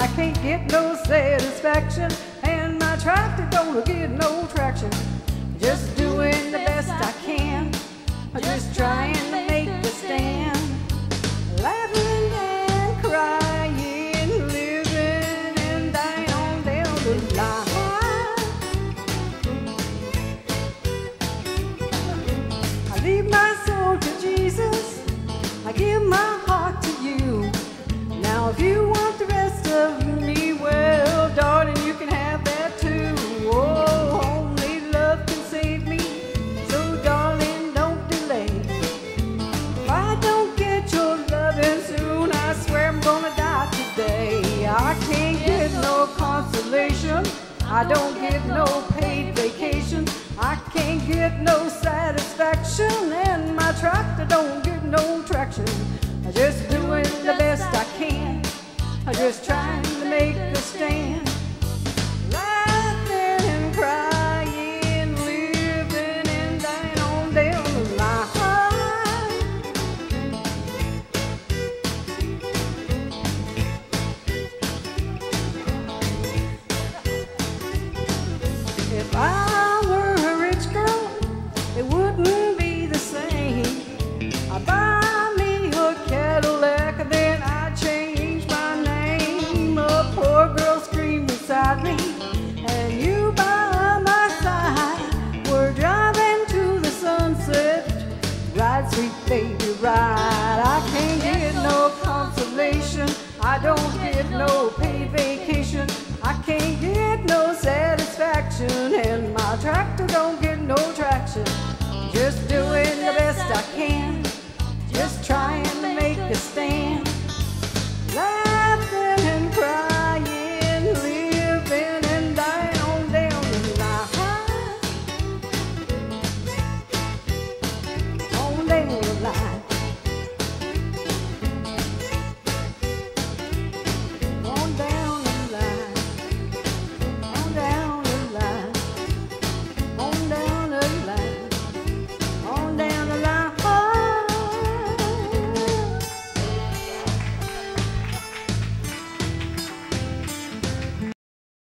I can't get no satisfaction, and my tractor don't get no traction. Just doing the best I can, just trying to make a stand. Laughing and crying, living and dying on down the line. I leave my soul to Jesus. I give my. If you want the rest of me, well, darling, you can have that too. Oh, only love can save me. So, darling, don't delay. If I don't get your loving soon, I swear I'm gonna die today. I can't get no consolation. I don't get no paid vacation. I can't get no satisfaction, and my tractor don't just trying my tractor don't get no traction. Just doing the best I can.